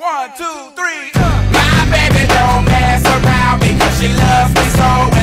One, two, three, uh. My baby don't mess around because she loves me so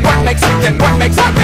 what makes me what makes me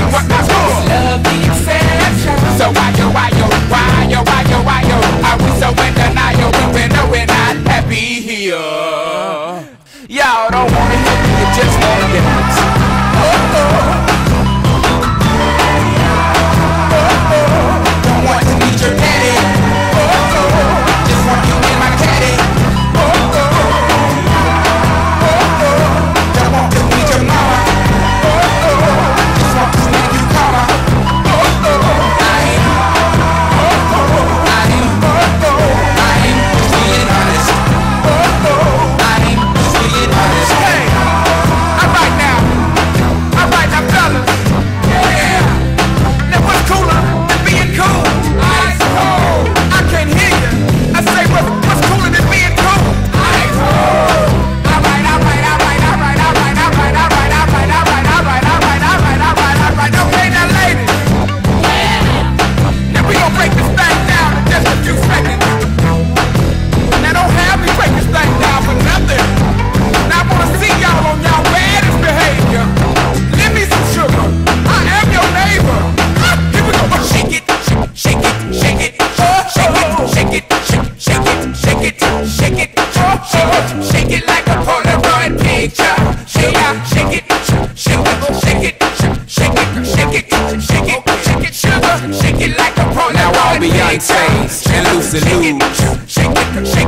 and lose.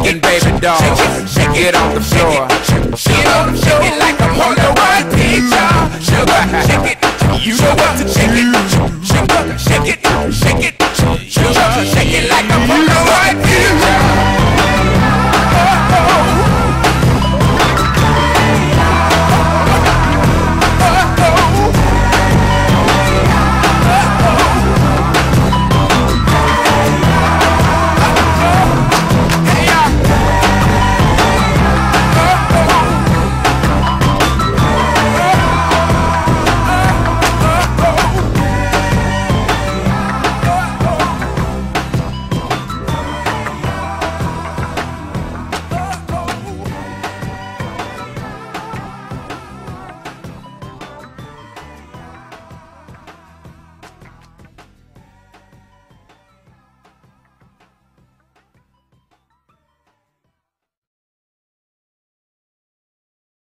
it, baby doll, get off the floor. Shake it, shake it, shake it, like I'm on the one pizza. Sugar, you know what to shake it.